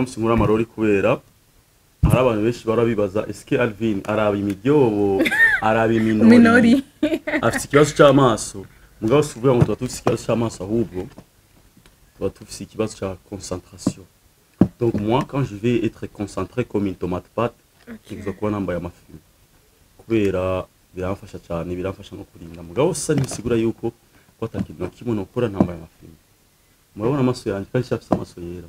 musi amarori kubera hari abantu benshi barabibaza Alvin araba araba iminori? Minori. afite ikibazo cy'amaso mugabo si ukuvuga ngo tuba dufite ikibazo cy'amaso ahubwo tuba dufite ikibazo cya concentration. Donc moi quand je vais être concentré comme une tomate pâte nkiza kuba nambaye amafilme kubera biramfasha cyane biramfasha no kurinda. Mugabo sasa ntibisigura yuko ko atakintu na kimwe nokora ntambaye amafilme murabona amaso yanjye kandi afite amaso yera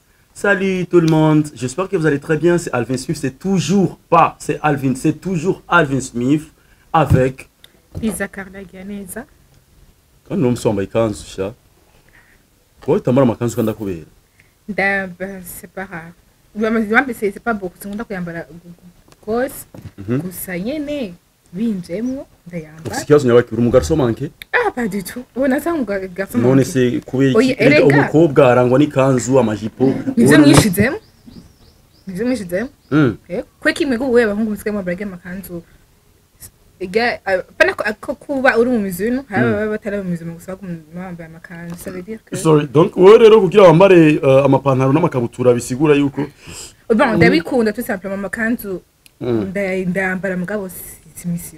Salut tout le monde, j'espère que vous allez très bien. C'est Alvin Smith, c'est toujours pas, c'est Alvin, c'est toujours Alvin Smith avec Isa Kardaganeza. Quand nous sommes en vacances, ça. Quoi, tu as mal à quand tu couvert C'est pas grave. C'est pas beaucoup, c'est pas beaucoup. C'est binjemwo ndayambara ufite ikibazo nyabaki uri umugabo somanke ah pas du tout ubona nsanga gasa none se kubera umukobwa arangwa n'ikanzu amajipo. Nivyo mwishizemo nivyo mwishizemo Mm. Eh, kweki imwe guwe abahungu musigaye mwambara amakanzu? Ega pana ko ko kuba uri mu mizino hari ababa batari mu mizino gusa bambaye amakanzu sorry donc wowe rero kugira wambare uh, amapantaro n'amakabutura bisigura yuko bon ndabikunda tout simplement amakanzu. Mm. nda- ndayambara mugabo si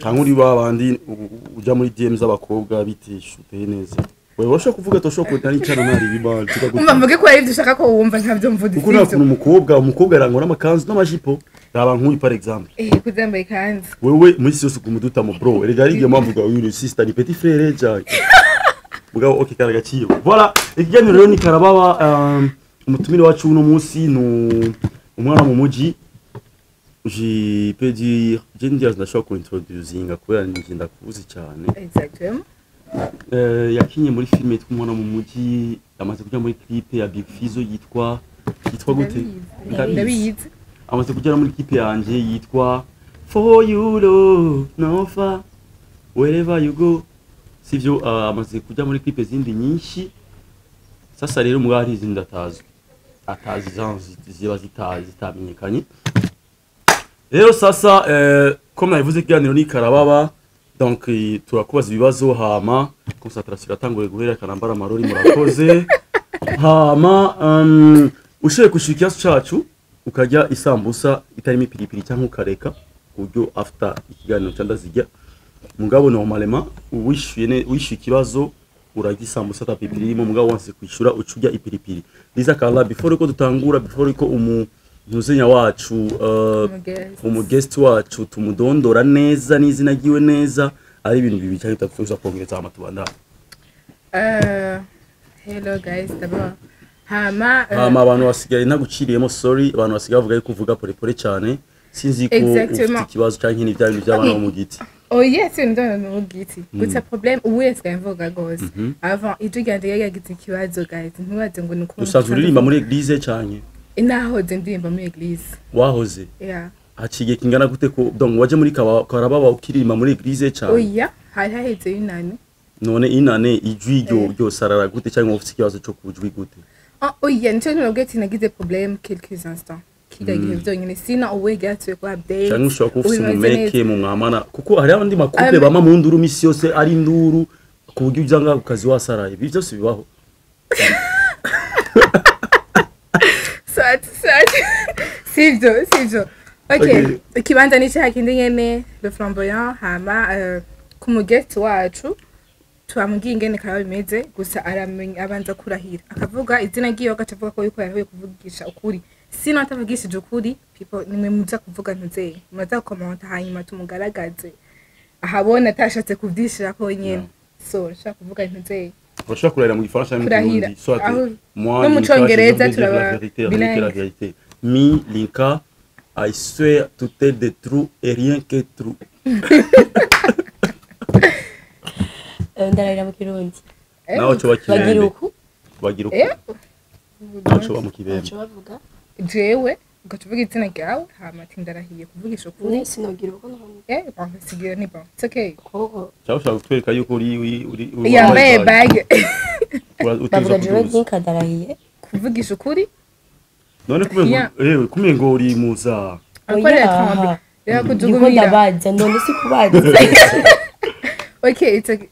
cyangwa uri ba bandi u- u- uja muri DM z'abakobwa bitesha uteye neza. Wewe washobora kuvuga ati ushobora kugira n'icara ntari ibimana umva mvuge ko ari ibyo ushaka ko wumva ntabyo mvuze kuko nta kuntu umukobwa umukobwa arangwa n'amakanzu n'amajipo. Raba nk'uyu par exemple. Eh kuzambaye ikanzu. Wewe muri si yose ukumudutamo bro. Hari igihe mpamvu uga uyu ni sister ni petit frère cyane mugabo okay karagaciye voilà ikiganiro rero ni karababa um, umutumire wacu uno munsi ni umwana mu muji je peux dire je ndiya ndashobora kuintroducinga kubera njye ndakuzi cyane. Eh, yakinye muri filime yitwa umwana mu muji amaze kujya muri clip ya Big Fizzo yitwa yitwa gute? Ndabizi. amaze kugera muri kipe yanjye yitwa for you love no far wherever you go. Sivyo uh, amaze kujya muri clip zindi nyinshi. Sasa rero mugabo hari izindi atazwi atazi za- ziba zita- zitamenyekanye. Rero sasa eh, ko nabivuze ikiganiro ni karababa turakubaza ibibazo hama concentration iratanguye guhera kanambara amarori murakoze. Hama ushoboye kushira ikibazo cacu ukarya isambusa itarimo ipiripiri cyangwa ukareka ku buryo after ikiganiro cyangwa zijya mugabo normalement wishyuye ne- wishyuye ikibazo urarya isambusa ata piripiri irimo mugabo wanse kwishyura uca ipiripiri. Liza kala before ko dutangura before ko umu ntuzenya wacu uh, umugesti wacu tumudondora neza n'izina ryiwe neza ari ibintu bibiri cyangwa bitatu tuza kongereza hama tubandana. Euh, hello guys d'abord hama uh, hama abantu basigaye ntaguciriyemo sorry abantu basigaye bavuga yuko uvuga pole cyane sinzi ko ufite ikibazo cyangwa ni bya bintu by'abana bo mu giti. Oh yes you ndona no giti. A problem ubu yese mvuga gose avant yari yagize ikibazo guys. Ntibaze ngo nuko. uko dusanzwe uririmba muri eglise cyane nahoze ndirimba muri eglise. Wahoze? Yeah. Haciye kingana gute ko donc waje muri karababa ukiririmba muri eglise cyane? Oya hari haheze inane none inane ijwi ryo ryose arara gute cyangwa ufite ikibazo cyo kujwi gute? Ah, oya nicyo nabwo ati nagize problème quelques instants. Kiga gihe byonyine. Sina uwe gatwe kwa update. Cyangwa ushobora kuba ufite umumeke mu mwamana. Kuko hari abandi makupe Ame- bama mu nduru misi yose ari induru ku buryo ujya ngaho ku kazi wasaraye. Ibi byose bibaho. sivyo sivyo Okay. okay ikibanza ni cya kindi nyene le flamboyant hama uh, ku wacu twamubwiye ingene kaba bimeze gusa aramenya abanza kurahira. Akavuga izina ko yuko yavuye kuvugisha ukuri. Sino atavugishije ukuri people nimwe muza kuvuga ntuzeye muza gukomanta hanyuma tumugaragaze. Ahabona atashatse kuvyishira ko nyene so nshaka kuvuga ntuzeye urashobora kurahira mu gifaransa moi no mu Linka, Congereza je veux dire turaba la vérité rien que la bilingue. vérité. Mi linka I swear to tell the truth et rien que true ndararira mu kirundi nawe cyo bagira bakibende uku bagira uko Eh? nawe cyo bavuga jewe ugahita uvuga igitsina ryawe? Hama ati ndarahiye kuvugisha ukuri. Sinogira ubwo eh banka sigira ni banka it's okay. Cyangwa ushaka kutwereka yuko uri uri yambaye bage bavuga jewe ginka ndarahiye. Kuvugisha ukuri? None kumengo yewe eh, kumengo uri muza. Akorera kambi reka kujugunya ndabaza none si kubaza. Okay it's okay.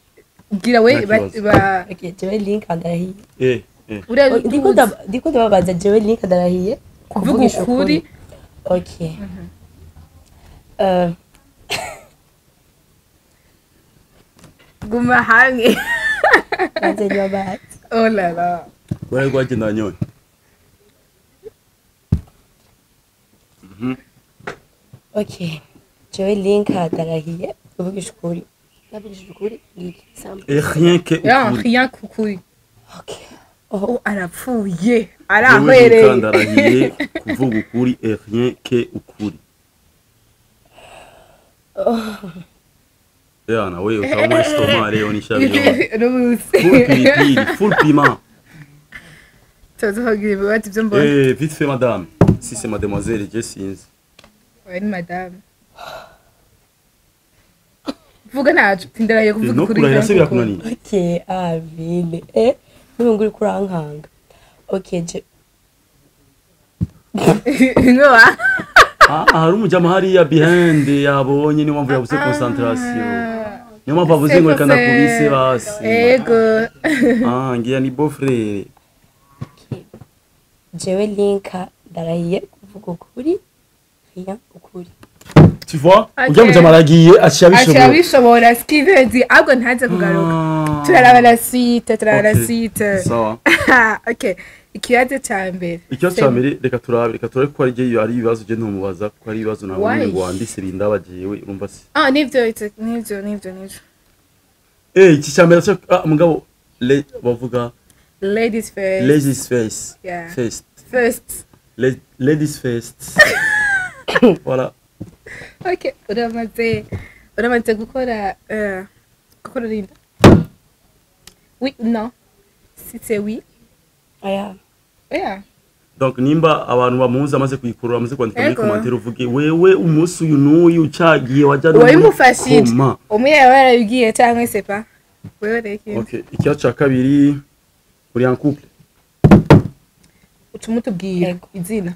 Gira we ba ok jewe link ndarahiye. Eh eh. Oh, Ndiko ndabaza jewe link ndarahiye? Kobugi Shokuri. Ok. Uhum. Uh. Guma Hangi. Najua bahati. Oh la la. Wewe kwa jina nyoni. Mhm. Okay. Joy Link atarahiye Kobugi Shokuri. Kobugi Shokuri. Ni samu. Et é rien que. É, yeah, rien que. Ok. aho arapfuye arahereye ndarahiye kuvuga ukuri rien que ukuri. Ya nawe ukaba muri sitoma rero full piripiri full pima tuzahagira ibibazo byo mbona eh vite fait madame. Si c'est mademoiselle je sinzi madame. Vuga ntacu tindaraye kuvuga ukuri no okay ah vile eh n'ubu nguri kurankanga okay je Inkuba. ah hari umujama hariya behind yabonye niyo mpamvu yabuze concentration niyo mpamvu avuze ngo reka ndakubise basi ego ah ngiya ni beau frère jewe linka ndarahiye kuvuga ukuri tu vois Ok. ujya mujama aragiye aciye aciye abishobora abishobora skivezi ahubwo ntaze kugaruka Ah. turaraba la suite turaraba la Ok, suite. Sawa okay ikibazo cya mbere ikibazo cya mbere reka turabe. Reka turabe ko ari igihe ari ibibazo ugenda umubaza ko ari ibibazo Why? ngo wanditse bindabagiwe urumva se? Ah ni byo ni byo ni byo ni byo. Eh iki cya mbere ah mugabo bavuga ladies first. Ladies face Yeah. first. First. Ladies first. Voilà. Uramaze uramaze gukora eh, gukora rinda? Oui non. Si c'est oui aya yeah donc nimba abantu bamuzi amaze kuyikurura amaze kwandika muri commentaire uvuge wewe umunsi uyu n'uyu ucagiye wajya no muri wabimufashije koma. umwe yaba yarabibwiye cyangwa se pa? Wewe reka ikibazo cya kabiri uri en couple? Uca umutubwira Ego. izina.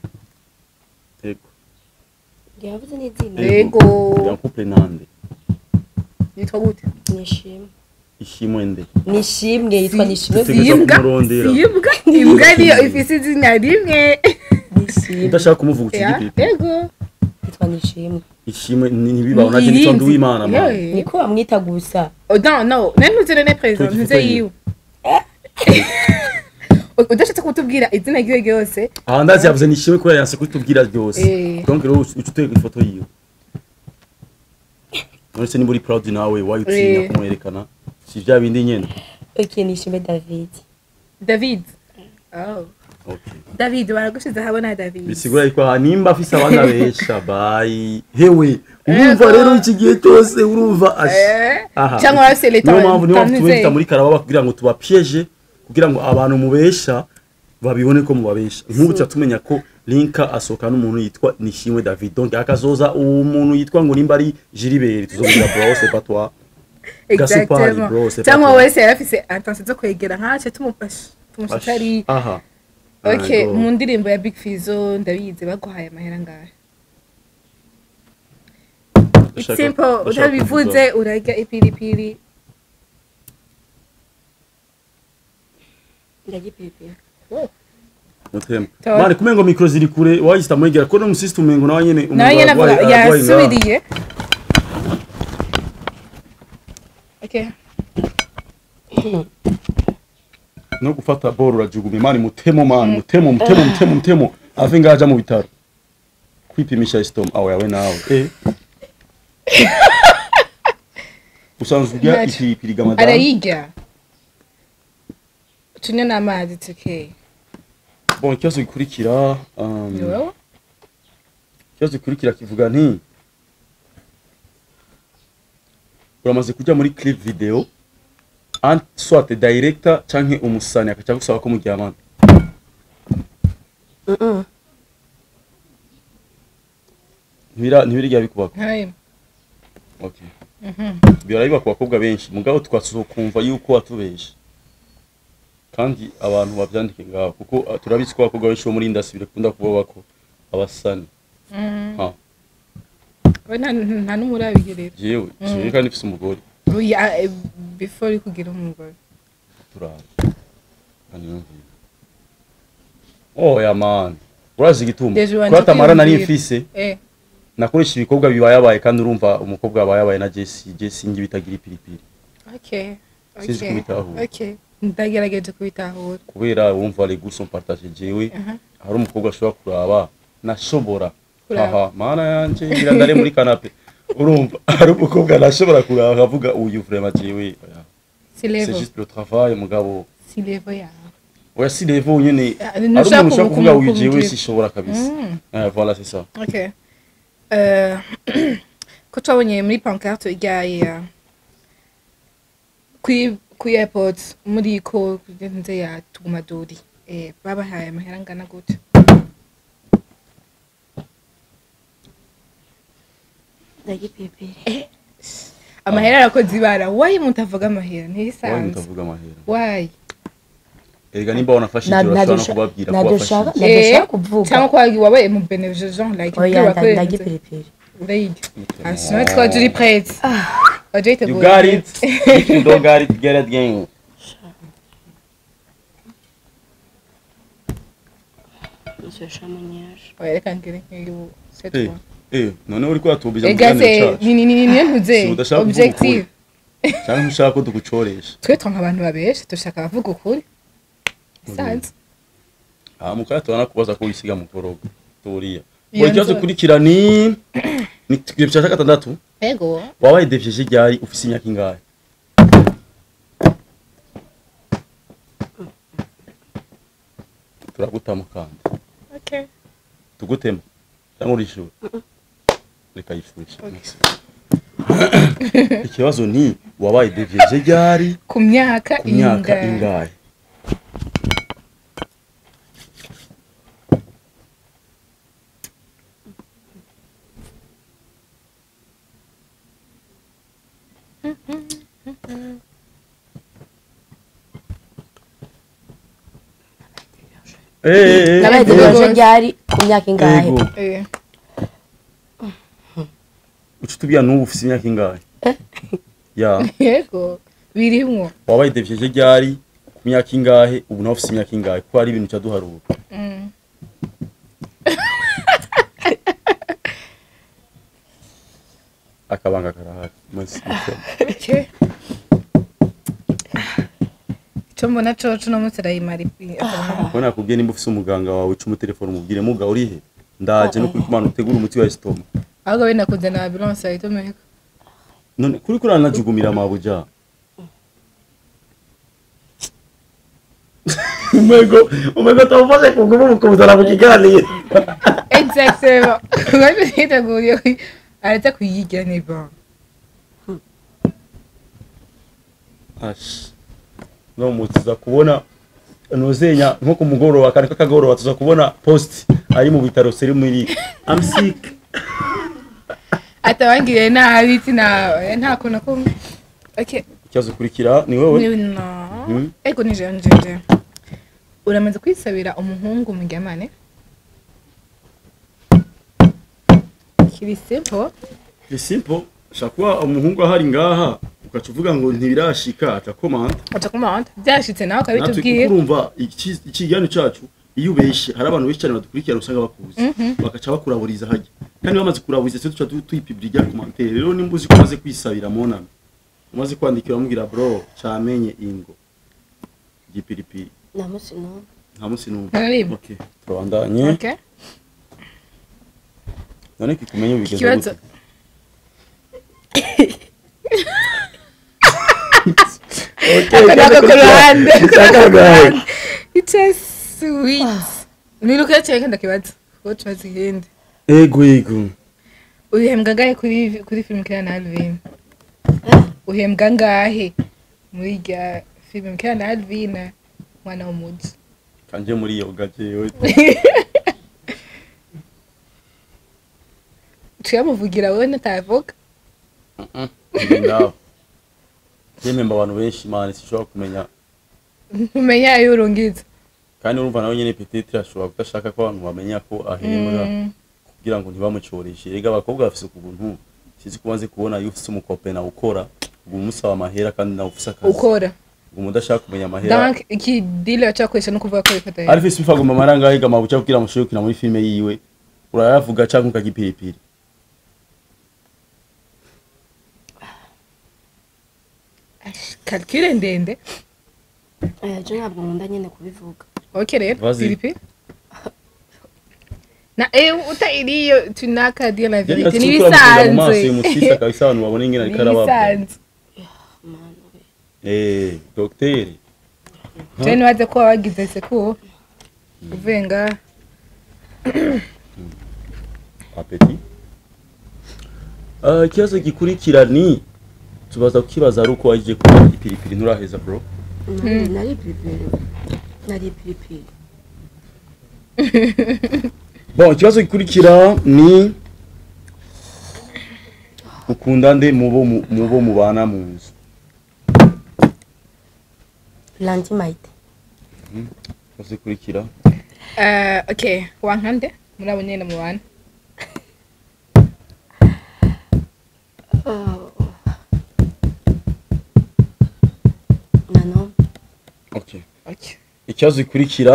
Yavuze n'izina Ego. uri en couple nande yitwa gute nishimwe ishimwe nde? Nishimwe yitwa nishimwe kumurondera. simbwa imbwa niyo ifise izina rimwe. Udashaka kumuvuga Ya, ukigipipi ego. Yitwa nishimwe ishimwe ni- ntibibaho. Nanjye nitwa nduwimana man. Yeah. niko bamwita gusa. Oh, non non ntuze rene president Tuki ntuze yiwe. Udashatse kutubwira izina ryiwe ryose. Aha ndazi yavuze nishimwe kubera yanse kutubwira ryose. Eh. donc rero uca utega ifoto yiwe. None se niba uri proud nawe wayutinya Eh. kumwerekana si bya bindi nyene. Ok nishimwe david. David. Oh. Okay david baragushize ahabona david. Bisigura yuko aha nimba afise abana besha bayi hewe urumva Ego. rero iki gihe cyose urumva? Eh, aha. Cyangwa warase leta niyo mpamvu niyo mpamvu tubita muri karababa kugira ngo tubapiyeje kugira ngo abantu mubesha babibone ko mubabesha nk'ubu tumenya ko linka asohoka n'umuntu yitwa nishimwe david donc akazoza uwo muntu yitwa ngo nimba ari jiriberi tuzomubwira bro c'est pas toi Gasupari, bro, c'est cyangwa pas wese yari afise intention zo kwegera nkace tumufashe tumushyitse ari aha. Ego. mu ndirimbo ya big fizo ndabizi baguhaye amahera ngahe? It's simple utabivuze urarya ipiripiri. Tora. mani kumengo mikro ziri kure wahita mwegera ko no musystem umengo nawe nyene nawe nyine avuga yasubiriye okay no gufata ball urajugumye mani mutemo mani mutemo mutemo mutemo mutemo ave ngaja mu bitaro kwipimisha istom awe yawe nawe eh usanzwe urya madame arayirya tunywe n'amazi okay. Bon ikibazo gikurikira um, ikibazo gikurikira kivuga nti uramaze kujya muri clip video soit director canke umusani akaca gusaba ko muryamana ntibira ntibirya bikubako ntayo okay. Birabiba ku bakobwa benshi. Mugabo twasukumva yuko watubeshe kandi abantu bavyandike ngaho kuko uh, turabizi ko abakobwa benshi bo muri industry bakunda kuba bako abasani. We nta nta n'umurabigerera. Jewe jewe kandi mfise umugore. Eh, before uri kugira umugore turara kandi yumvira oya man. Urazi igituma. Ko atamara nari mfise eh. nakoresha ibikobwa bibayabaye kandi urumva umukobwa abayabaye na Jesse Jesse ngi bitagira ipiripiri. Okay okay okay. Ndagerageje kubitahura kubera wumva ari gusa mpartaje jewe hari umukobwa ashobora kuraba. Nashobora. Aha mana yanje ngira ndare muri kanape. Urumva hari umukobwa nashobora kuraba akavuga uyu vrema jewe. C'est juste le travail mugabo. Si levo ya. Oya si levo nyene. Ari umuntu ushobora kuvuga uyu jewe sishobora kabisa. Mm. Eh, voilà c'est ça. Ok. Euh, ko twabonye muri pancarte ijyaye ya ku airport muri ko nze ya tugumaduri eh baba babahaye amahera angana gute? Ndagipepere. Eh amahera ah. zibara why muntu avuga amahera? Ntisanzwe muntu avuga amahera? Why? Erega nimba wanafashe icyo urashobora no kubabwira ko wafashe ndashaka eh, kuvuga cyangwa ko wabaye mu benevision like oya ndagipepere Raid. Ah, sinon, tu vas te prête. Ah. Oh, you good. got it. if you don't got it, get it again. Hey, não none o tubiza mugane ni ni ni ntuze objective cyangwa ushaka o dukucoresha twe twa nk'abantu babeshe dushaka abavuga ukuri sanze ah mukara tubana kubaza ko wisiga o korogo turiya buri kibazo kurikira ni ni bya gatandatu ego? Wabaye devyeje ryari ufise imyaka ingahe? Turagutama kandi okay. Tugutema. Cyangwa urishure reka yifuje ikibazo ni wabaye devyeje ryari? Ku myaka ingahe? Ei, ei, Vabbè, dobbiamo cerchiare gli akingai. Eh. Uchitubya n'ubu ufite imyaka ingahe? Ya. Yego. Birimwo. Wabaye devyeje ryari ku myaka ingahe ubu nawe ufite imyaka ingahe? Ko hari ibintu cyaduharura. Mm. Akabanga okay icyo mbona coco no munsi arayimara ko nakubwiye nimba ufise umuganga wawe uca umutelefone umubwire muga urihe ndaje no kwimana utegura umuti wa esitoma ahubwo we nakunze na ambulance ahita umeka none kuri kuri aranajugumira amabuja umego umego tamufashe kugumu mukumuzana mu kiganiro exactement bari biteguriye kwi- aretse kuyigira ni bon no mutuza kubona nuzenya nko ku mugoroba kandi kakagoroba tuza kubona post ari mu bitaro seri muri I'm sick. Atawangire nabi iti na nta kona ko okay. Ikibazo kurikira ni wowe ni no. Mhm. ego ni jewe njeje uramaze kwisabira umuhungu mugemane kiri simple. Kiri simple. Shakuba umuhungu ahari ngaha ugaca uvuga ngo ntibirashika atakomanda aca kumanda byashitse nawe natwe kuko ukabitubwira urumva iki- ikiganiro cacu iyo ubeshe hari abantu benshi cyane badukurikirana usanga bakuzi. Bagaca bakuraburiza hajya kandi bamaze kuraburiza twe duca tuyipibira rya komantere rero nimba uzi ko umaze kwisabira monana umaze kwandikira bamubwira bro camenye ingo. No nta munsi n'umwe Ntararibwa. okay turabandanye okay none kikumenye ubigeze ikibazo gute? Okay Akana ko ku ruhande. A sweet. Niruka cyane ndakibaza ko tubaza igende ego ego uhembwa ngahe kuri kuri film kira na Alvin. Uhembwa ngahe muri rya film kira na Alvin mwana w'umuji kanje muri iyo gajewe tuyamuvugira wowe natavuga Ndi nawe yememba abantu benshi mani sinshobora kumenya. Ntumenya ayo urungiza kandi urumva nawe nyene petite ashobora kudashaka ko abantu bamenya ko ahembwa kugira ngo ntibamucoreshe rega abakobwa bafise ukuntu sinzi ko umaze kubona iyo ufise umukope nawe ukora ubu umusaba amahera kandi nawe ufise akazi. Ukora. Ubu udashaka kumenya amahera. Donc iki dile wacakoresha no kuvuga ko bifata ari fisi bifaguma amaranga ahiga amabuca kugira gukina muri filime yiwe. Urayavuga canke ukagipiripiri calcule ndende. Eh, Ejo ntabwo nkunda nyine kubivuga. Ok rero filipe na ewe uta iliyo tunaka dia la vérité. Ni bisanzwe musisa kabisa abantu babone ingene ariko arababwira eh docteur. Tena waze kuba wagize seko uvuye ngaha apeti ikibazo gikurikira ni tubaza kukibaza ari uko waje kuba ipiripiri. Nturaheza bro. Nari- nari piripiri nari piripiri bon ikibazo gikurikira ni ukunda nde mu- mubo mubana mu nzu? Lanti mayite ikibazo gikurikira. Eh ok wankande muri abo nyene mu ikibazo gikurikira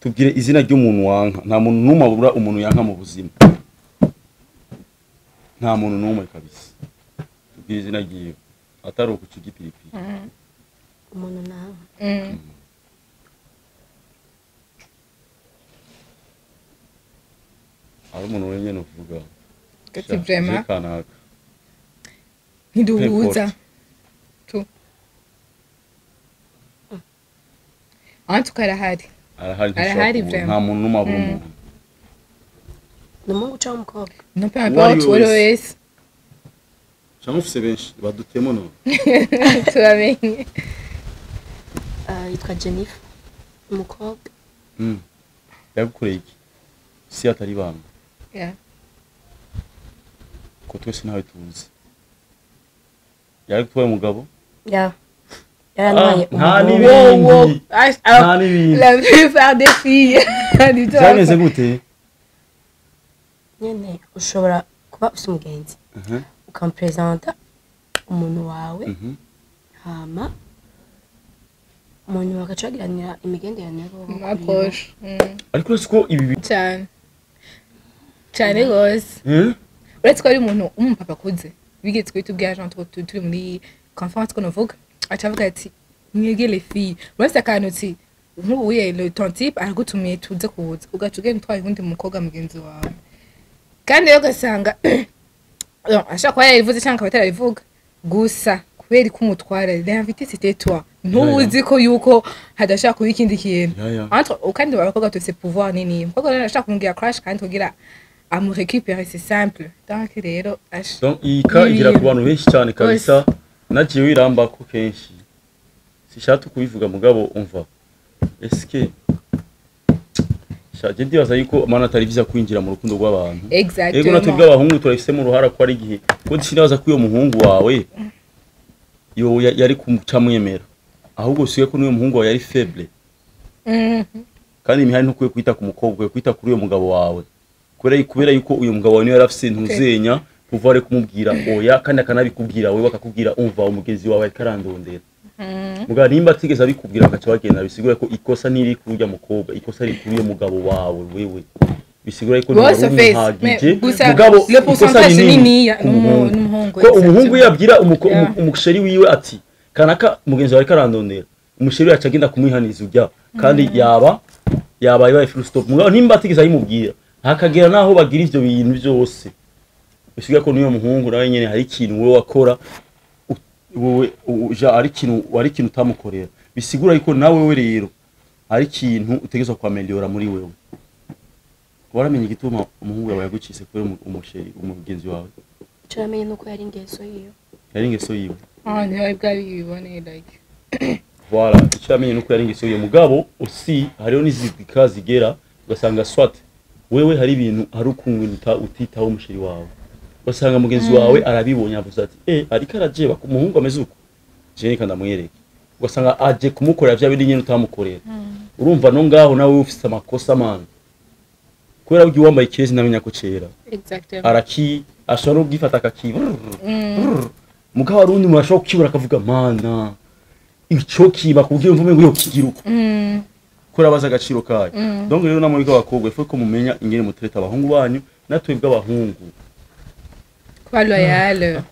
tubwire izina ry'umuntu wanka. Nta muntu n'umwe abura umuntu yanka mu buzima. Nta muntu n'umwe kabisa. Tubwire izina ryiwe atari ukuca igipiripiri umuntu nawe Mm. ari umuntu wenyine uvuga. Gati vraiment kanaka ntiduhuza tu cas arahari arahari nta muntu n'umwe abura umuntu ni umuhungu cyangwa umukobwa non peu Uwo ari we wese. cyangwa ufise benshi badutemo none turamenye Ah, yitwa jennifer umukobwa. Mm. yagukoreye iki? Si atari ibanga ko twese ntawe tuzi. Yari gutwaye umugabo? La plupart des filles. Du Zaneze gute? Nyene ushobora kuba usa umugenzi ukampresenta umuntu wawe hama umuntu bagacagiranira imigenderanire bakosha ariko siko ibi cyane cyane rwose uretse ko ari umuntu umupapa akuze bigetse ko tubwira jean turi muri conference ko navuga aca avuga ati mwege les filles uretse akantu uti nk'ubu wiye le ton type aragutumiye tuze kuza ugaca ugenda utwaye uwundi mukobwa mugenzi wawe kandi rero ugasanga ashobora kuba yarivuze cyangwa akaba atarabivuga gusa kubera ko umutwara c'était toi ntuzi ko yuko hadashaka kuba ikindi kintu kandi abakobwa tufise pouvoir nini? Umukobwa rero arashaka kumubwira crash kandi kugira amurécupérer c'est simple. Donc rero iyi ka igera ku bantu benshi cyane kabisa nagiye wirambako kenshi. Sishaka kubivuga mugabo umva. Eske shaje ndibaza yuko mana atari vyiza kwinjira mu rukundo rw'abantu. Ego natwe bw'abahungu turabifisemo uruhara ko ari igihe. Ko sinabaza ko uyo muhungu wawe yo ya- yari kumucamwemera ahubwo usigaye ko n'uyo muhungu wawe yari faible Mhm. kandi imihari ntukwiye kwita ku mukobwa kwita kuri uyo mugabo wawe. Kubera yuko uyu mugabo wawe ni we yari afise ntuzenya kuva ari kumubwira oya kandi akanabikubwira wewe bakakubwira umva umugezi wawe ariko arandondera mugabo nimba atigeze abikubwira bakaca bagenda bisigura ko ikosa ntiri kuri urya mukobwa ikosa riri kuri uyo mugabo wawe wewe. Bisigura ko umuhagije mais gusa mugabo ikosa rinini ko umuhungu exactement. iyo abwira umuko- Yeah. umu- umusheri wiwe ati kanaka mugenzi wawe ariko arandondera umusheri yacu agenda kumwihaniriza ujya. Kandi yaba yaba ibaye full stop. Mugabo nimba atigeze ayimubwira hakagera naho bagira ivyo bintu byose. Bisigaye ko n'uyo muhungu nawe nyene hari ikintu wowe wakora wowe uja ari ikintu ari ikintu utamukorera. Bisigura yuko nawe we rero hari ikintu utegerezwa kwameliora muri wewe. Waramenye igituma umuhungu yawe yagucise kubera umu- umusheri umugenzi wawe? Icyo namenye ni uko yari ingeso yiwe. Yari ingeso yiwe? Ah, ntiwari bwabiboneye like. Voilà, icyo yamenye nuko yari ingeso yiwe. Mugabo aussi hariho n'izidika zigera ugasanga swat. Wewe hari ibintu hari ukuntu uta- utitaho umusheri wawe. Ugasanga mugenzi wawe arabibonye avuze ati eh ariko arajeba ku muhungu ameze uko je reka ndamwereke. Ugasanga aje kumukorera vya bindi nyene utamukorera. Urumva no ngaho nawe ufise amakosa man kubera ko wambaye ikirezi ntamenya ko cera araki ashobora no kugifata akaki mugabo hari undi muntu ashobora kukibura akavuga mana ico kiba kubwira mvume ngo yo Mm, kubera bazi agaciro kayo. Donc rero namwe bw'abakobwa ifu ko mumenya ingene mutereta abahungu banyu natwe bw'abahungu kuba loyal.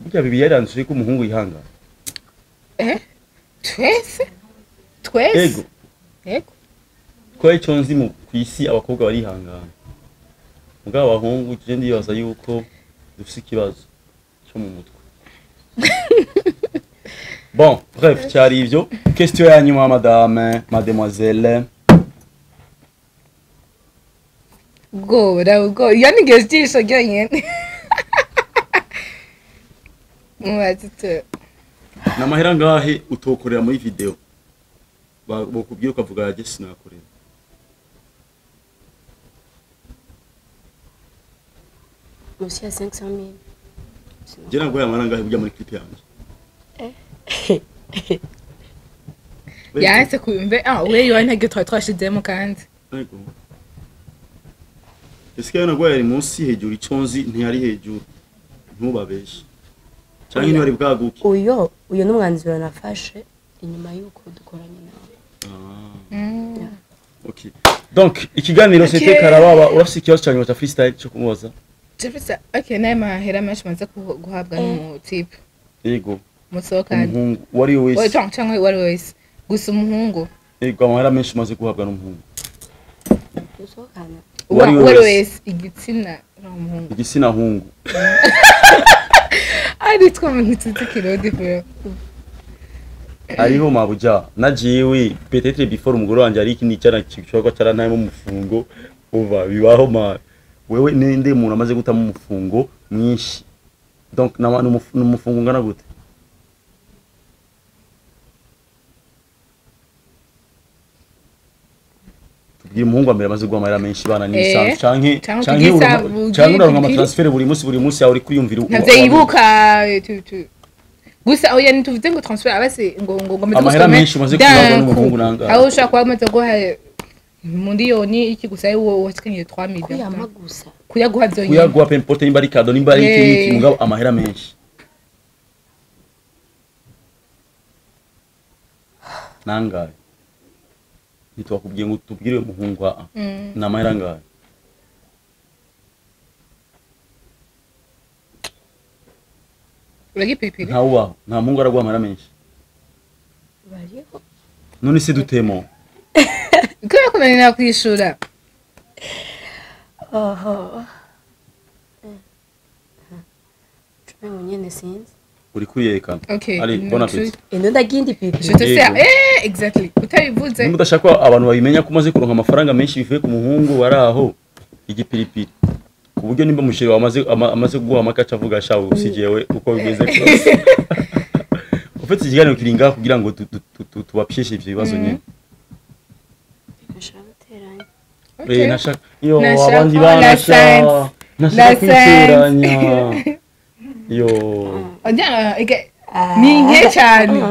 Burya bibi yaranzuje ko umuhungu yihangana eh? Twese? Twese? Ego. Yego kubera ico nzi mu kwisi abakobwa barihangana mugabo abahungu je ndibaza yuko dufise ikibazo cyo mu mutwe bon bref cyari ivyo question ya nyuma madame mademoiselle. Ubwoba ubwoba iyo ni ijisho ryonyine mubaze tu namahera ngahe utokorera muri video. Ba- bokubwira ukavuga yaje sinakorera. Munsi ya 500 mille. Je naguhaye amahera ngahe burya muri clip yanjye. Yanse kumve ah we yo ntabwo twari twashizemo kandi. Ese naguhaye ari munsi hejuru iconzi ntiyari hejuru. Ntubabeshe canke Oya. ntibari bwaguke uyo uyo n'umwanzuro nafashe inyuma y'uko dukoranye nawe Ah. Okay. Donc ikiganiro sete c'était karababa urafise ikibazo cyane wata freestyle cyo kumubaza. Jefferson okay naye mahera menshi maze ku- guhabwa n'umutipe Yego. musohokane Umuhungu wari we Oya, wese. cyangwa cyangwa uwo ari we wese gusa umuhungu Yego amahera menshi maze guhabwa n'umuhungu. dusohokana Uwo ari we uwo ari we wese. wese igitsina ni umuhungu Igitsina hungu. ari twama ntituzi kirodi vuba Ariho mabuja na jewe peut-être before umugore wanje ari ikindi cyana kishobora cyara ntaye mu mufungo uva bibaho ma wewe ninde umuntu amaze gutama umufungo mwinshi? Donc n'umufungo ungana gute? bw'impunga mbere amaze guhamara menshi bana n'isanzwe canke canke canke uraronka amatransfert buri munsi buri munsi yawe uri kwiyumvira ntavyibuka eh, gusa oh, oya ntituvuze ngo transfert abase ngo ngo ngo amahera menshi maze kuzagwa n'umuhungu nanga. Aho ushaka kwamaze guha mu miliyoni iki gusa eh, ari wowe 3 million kuyama gusa. Kuyaguha vyonyine kuyaguha pe importe nimba kado nimba iki mugabo amahera menshi. Nangaye ntitwakubwiye ngo tubwire uyu muhungu aha mm. ni amahera angahe? Urajya ipiripiri ntawe ubaho nta muhungu araguha amahera menshi. None se dutemo. Kubera ko nari nakwishura. Oho. Eh. Eh. Nyine sinzi. Uri okay ari bona apeti ino ndagindi pipi. Je te sais, eh, exactly. Utabivuze. nimba udashaka abantu babimenya ko umaze kuronka amafaranga menshi bivuye ku muhungu wari aho. Igipiripiri. Ku buryo nimba umusheri wawe amaze ama- amaze kuguha amakaca avuga shawe usigiyewe uko bimeze kose. Ufite ikiganiro kiri ngaha kugira ngo tu- tu- tu- tu- tubapyeshe ivyo bibazo guteranya. Eh, nashaka iyo Nashaka abandi la banasha science. nashaka La kwiteranya yo Ojya, ege, ni nke cyane.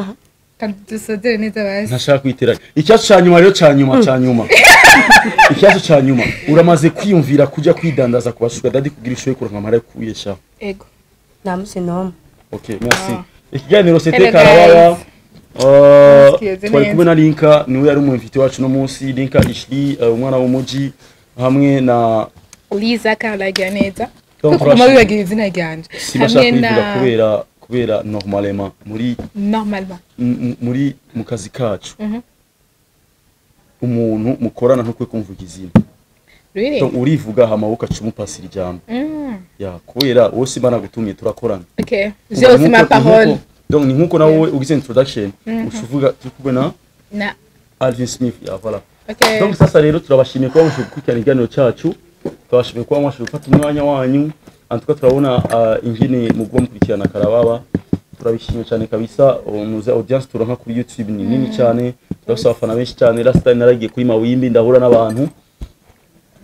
Dusodere neza basi. ntashaka kwiteranya ikibazo ca nyuma rero ca nyuma ca nyuma ikibazo ca nyuma uramaze kwiyumvira kuja kwidandaza ku bashuga dadi kugira ishoye kuronka amahera yo kubeshaho Ego. nta musi n'umwe Ok, merci. Ikiganiro c'était Karababa. Uh, twari kumwe na Linka ni we yari umufiti wacu no munsi Linka Ishli uh, umwana w'umuji hamwe na Liza Karlagira Kuko kuma izina ryanje. hamwe na kubera kubera normalement muri normalement. muri mu kazi kacu Mhm. umuntu mukorana ntukwiye kumvuga izina Really? Urivuga hama ukaca umupasira ijambo Mm. ya kubera wowe simba gutumye turakorana Okay. Nkuko- ma parole. donc ni nkuko nawe ugize introduction ushuvuga turi kumwe na Na. Alvin Smith ya voilà Okay. donc sasa rero turabashimiye kuba gukurikirana ikiganiro cyacu turabashimiye kuba mwashoboye gufata umwanya wanyu. Antuka turabona uh, ingene mugwa mukurikirana karababa. Turabishimiye cyane kabisa. Muze audience turonka kuri youtube ni nini cyane. Turafise abafana benshi cyane. Last time naragiye kuri mawimbi ndahura n'abantu.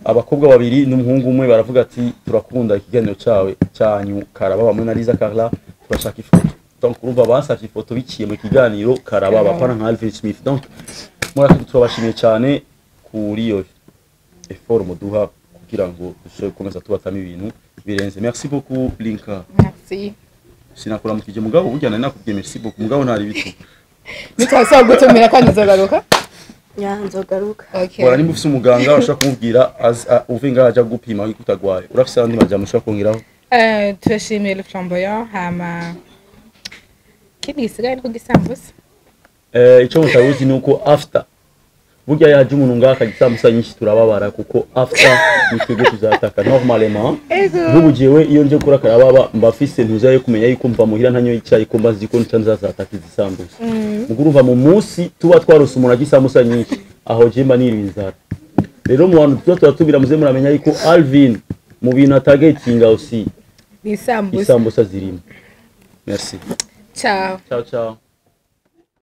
Abakobwa babiri n'umuhungu umwe baravuga ati turakunda ikiganiro cyawe cyanyu karababa. Hamwe na Liza Carla turashaka ifoto. Donc urumva basavye ifoto biciye mu kiganiro karababa. Pana nka Alvin Smith. Donc murakoze turabashimiye cyane kuri iyo effort muduha kugira ngo dushobore gukomeza tubatamo ibintu birenze. Merci beaucoup Linka. Merci. Sinakuramukije mugabo burya nari nakubwiye merci beaucoup. Mugabo ntari bitu nitwasaba gutumira kandi nzogaruka. Okay bora nimba ufise umuganga ushobora kumubwira uve ngaho aja gupima utagwaye. Urafise abandi majambo ushobora kongeraho? Eh, turashimiye le flamboyant hama kindi gisigaye ni kugisambusa Eh, ico mutabuzi ni uko after burya yaje umuntu ngaho akagisambusa nyinshi turababara kuko after ni twebwe tuzataka normalement. Nk'ubu jewe iyo nje gukora karababa mba mfise ntuza yo kumenya yuko mva muhira ntanyoye icayi ko mba nzi ko nca nzazataka izisambusa mugo urumva mu munsi tuba twarose umuntu agisambusa nyinshi. Aho je mba niriwe inzara. Rero mu bantu tuba turatumira muze muramenya yuko Alvin mu bintu atagetinga aussi isambusa zirimo. Merci. Ciao. Ciao ciao.